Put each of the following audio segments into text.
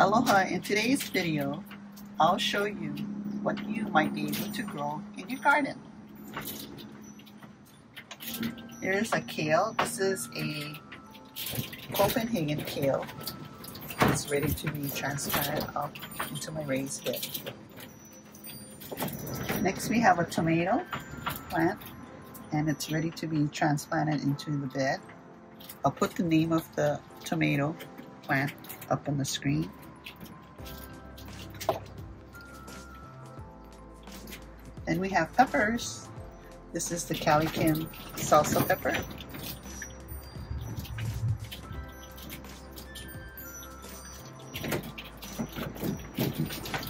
Aloha, in today's video, I'll show you what you might be able to grow in your garden. Here's a kale. This is a Copenhagen kale. It's ready to be transplanted up into my raised bed. Next we have a tomato plant and it's ready to be transplanted into the bed. I'll put the name of the tomato plant up on the screen. Then we have peppers. This is the Cali Kim salsa pepper.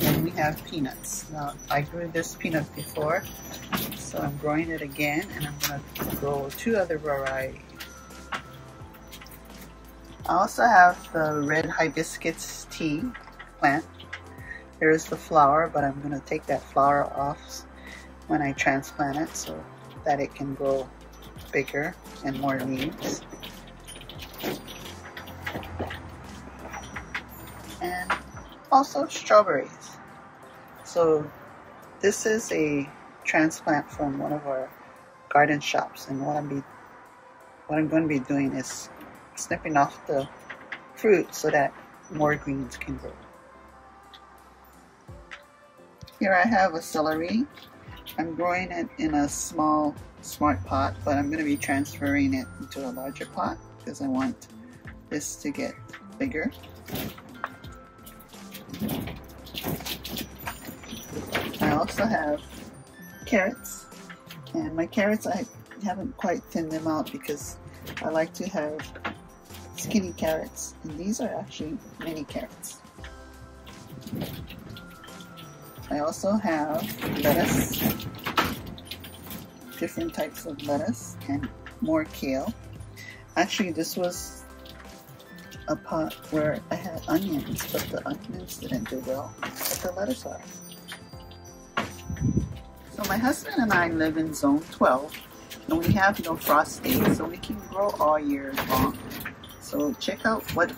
And we have peanuts. Now, I grew this peanut before, so I'm growing it again, and I'm going to grow two other varieties. I also have the red hibiscus tea plant. Here's the flower, but I'm going to take that flower off when I transplant it so that it can grow bigger and more leaves. And also strawberries. So this is a transplant from one of our garden shops and what I'm be what I'm going to be doing is snipping off the fruit so that more greens can grow. Here I have a celery I'm growing it in a small smart pot, but I'm going to be transferring it into a larger pot because I want this to get bigger. I also have carrots, and my carrots I haven't quite thinned them out because I like to have skinny carrots, and these are actually mini carrots. I also have lettuce, different types of lettuce, and more kale. Actually, this was a pot where I had onions, but the onions didn't do well, but the lettuce are. So my husband and I live in zone 12, and we have no frost days, so we can grow all year long. So check out what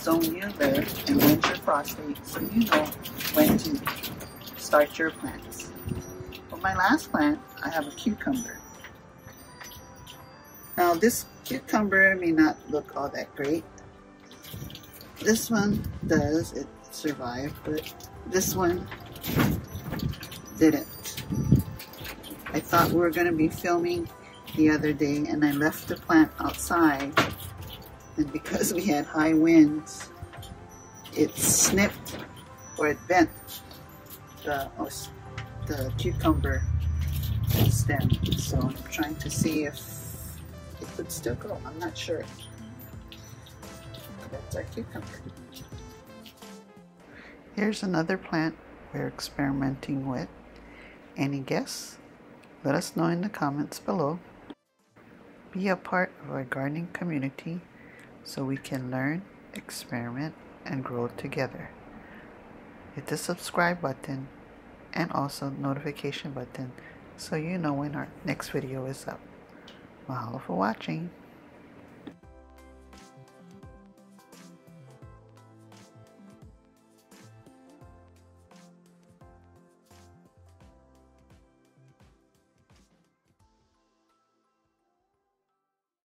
zone you live and when's your frost date so you know when to start your plants. For my last plant, I have a cucumber. Now this cucumber may not look all that great. This one does, it survived, but this one didn't. I thought we were going to be filming the other day and I left the plant outside and because we had high winds, it snipped or it bent the, oh, the cucumber stem. So I'm trying to see if it could still grow. I'm not sure. That's our cucumber. Here's another plant we're experimenting with. Any guess? Let us know in the comments below. Be a part of our gardening community so we can learn, experiment, and grow together. Hit the subscribe button and also notification button so you know when our next video is up. Mahalo for watching.